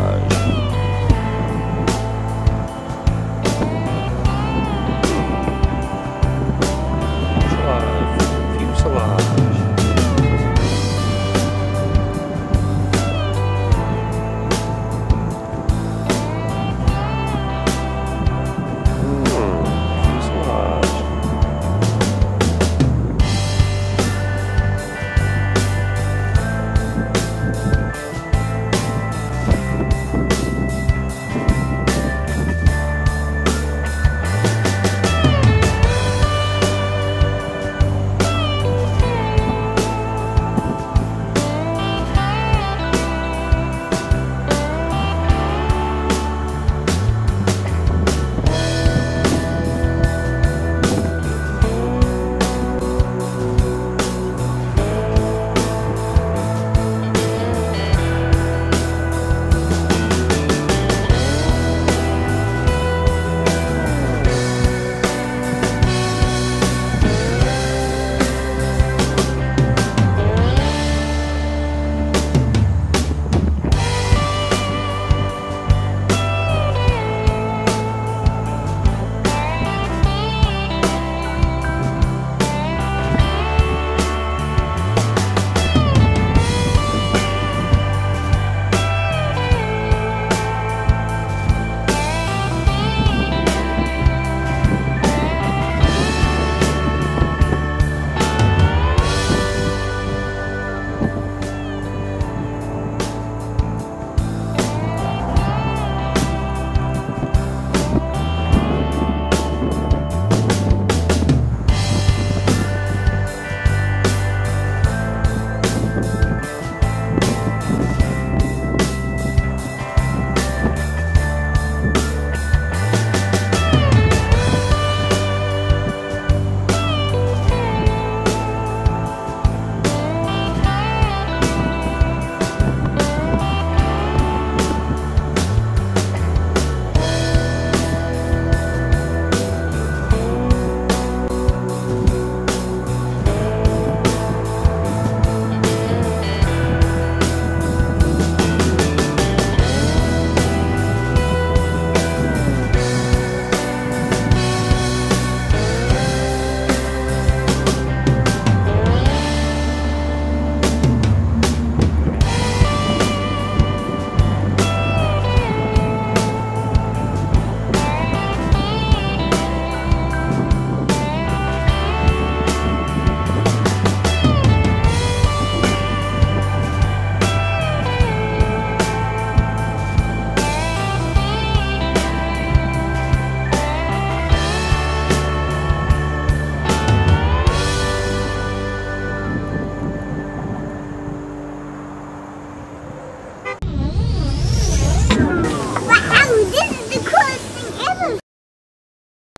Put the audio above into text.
Bye.